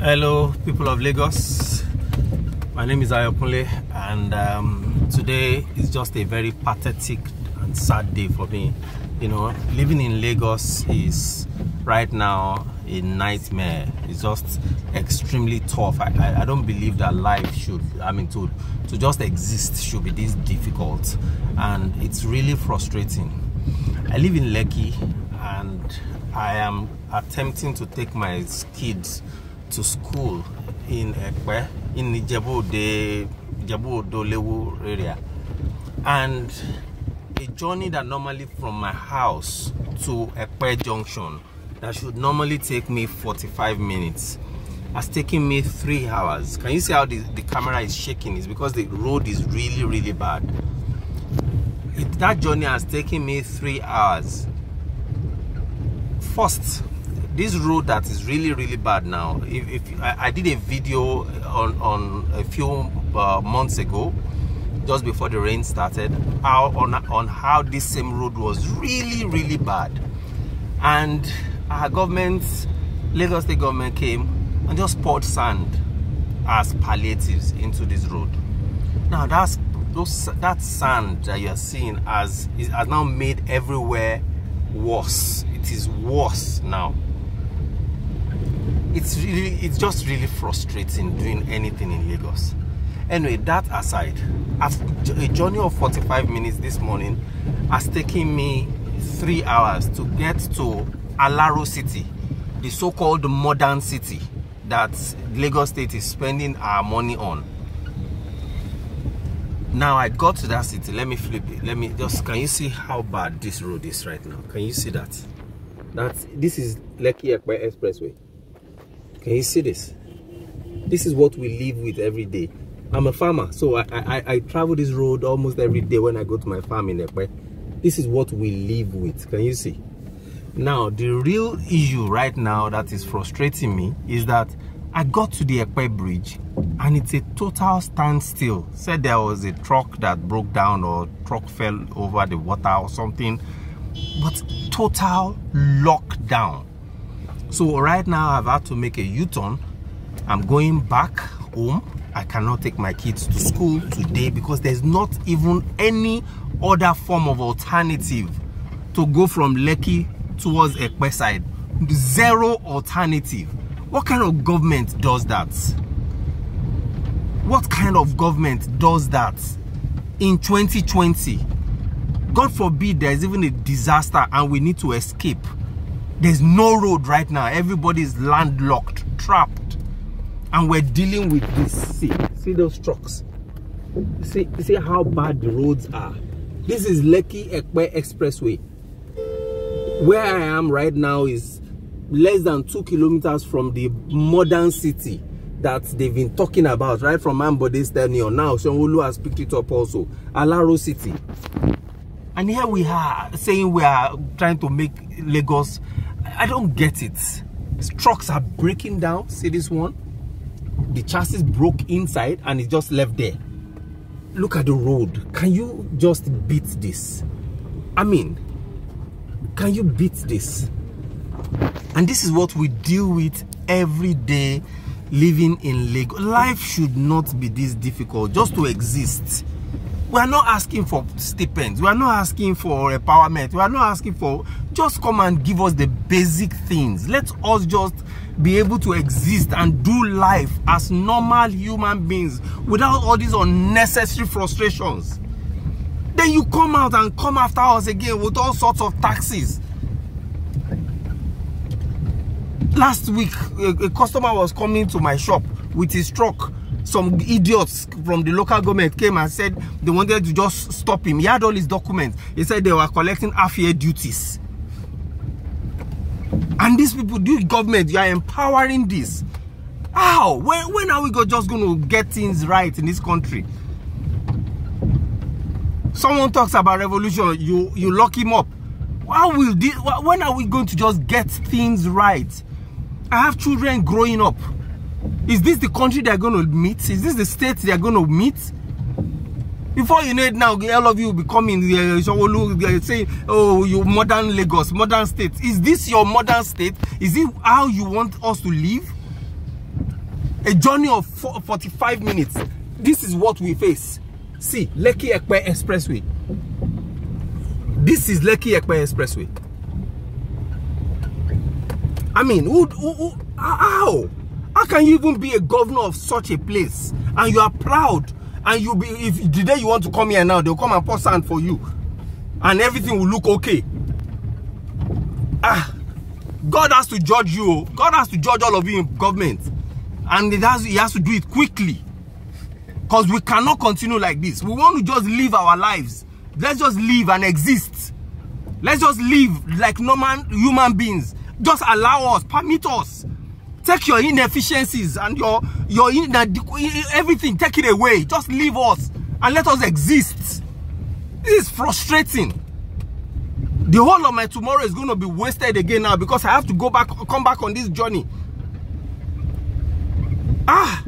Hello, people of Lagos. My name is Ayokunle, and um, today is just a very pathetic and sad day for me. You know, living in Lagos is right now a nightmare. It's just extremely tough. I, I, I don't believe that life should, I mean, to, to just exist should be this difficult, and it's really frustrating. I live in Lekki, and I am attempting to take my kids to school in Epe, in the Jebu Lewu area. And a journey that normally from my house to Epe Junction that should normally take me 45 minutes has taken me three hours. Can you see how the, the camera is shaking? It's because the road is really, really bad. It, that journey has taken me three hours. First, this road that is really really bad now if, if I, I, did a video on on a few uh, months ago just before the rain started how on, on how this same road was really really bad. And our government lagos state government came and just poured sand as palliatives into this road. Now that's those that sand that you're seeing as has now made everywhere worse. It is worse now it's really it's just really frustrating doing anything in Lagos. Anyway, that aside, a journey of 45 minutes this morning has taken me three hours to get to Alaro City, the so-called modern city that Lagos State is spending our money on. Now I got to that city. Let me flip it. Let me just can you see how bad this road is right now? Can you see that? That this is Lekki Expressway. Can you see this? This is what we live with every day. I'm a farmer, so I, I, I travel this road almost every day when I go to my farm in Epe. This is what we live with. Can you see? Now, the real issue right now that is frustrating me is that I got to the Epe bridge and it's a total standstill. Said there was a truck that broke down or truck fell over the water or something, but total lockdown. So right now I've had to make a U-turn. I'm going back home. I cannot take my kids to school today because there's not even any other form of alternative to go from Lekki towards Ekpe side. Zero alternative. What kind of government does that? What kind of government does that in 2020? God forbid there's even a disaster and we need to escape there's no road right now. Everybody is landlocked, trapped. And we're dealing with this. See, see those trucks. See, see how bad the roads are. This is Lekki Ekpe Expressway. Where I am right now is less than two kilometers from the modern city that they've been talking about, right from Ambode's tenure. Now, Sonwolu has picked it up also. Alaro City. And here we are saying we are trying to make Lagos I don't get it. Trucks are breaking down. See this one? The chassis broke inside and it just left there. Look at the road. Can you just beat this? I mean, can you beat this? And this is what we deal with every day living in Lagos. Life should not be this difficult just to exist we are not asking for stipends. We are not asking for empowerment. We are not asking for just come and give us the basic things. Let us just be able to exist and do life as normal human beings without all these unnecessary frustrations. Then you come out and come after us again with all sorts of taxes. Last week a, customer was coming to my shop with his truck some idiots from the local government came and said they wanted to just stop him. He had all his documents. He said they were collecting half-year duties. And these people, this government, you are empowering this. How? When, when are we just going to get things right in this country? Someone talks about revolution, you, you lock him up. How will this, when are we going to just get things right? I have children growing up. Is this the country they're going to meet? Is this the state they're going to meet? Before you know it now, all of you will be coming uh, uh, saying, oh, you modern Lagos, modern state. Is this your modern state? Is it how you want us to live? a journey of 45 minutes this is what we face see lekki ekpe expressway this is lekki ekpe expressway i mean who, who, who how how can you even be a governor of such a place? And you are proud. And you be if the day you want to come here now they'll come and pour sand for you. And everything will look okay. Ah god has to judge you. God has to judge all of you in government. And it has he has to do it quickly. Because we cannot continue like this. We want to just live our lives. Let's just live and exist. Let's just live like normal human beings. Just allow us permit us take your inefficiencies and your your everything take it away. Just leave us and let us exist. This is frustrating. The whole of my tomorrow is going to be wasted again now because i have to go back come back on this journey. Ah